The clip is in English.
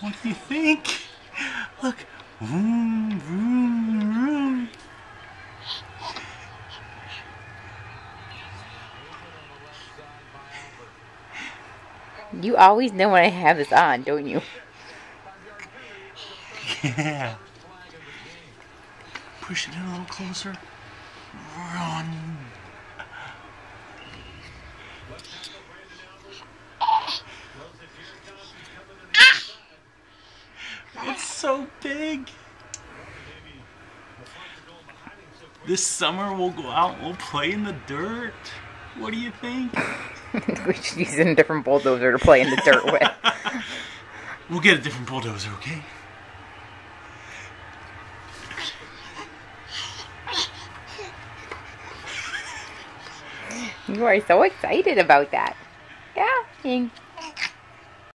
What do you think? Look. Vroom, vroom, vroom. You always know when I have this on, don't you? Yeah. Push it in a little closer. Run. So big. This summer we'll go out, we'll play in the dirt. What do you think? we should use a different bulldozer to play in the dirt with. We'll get a different bulldozer, okay? You are so excited about that. Yeah.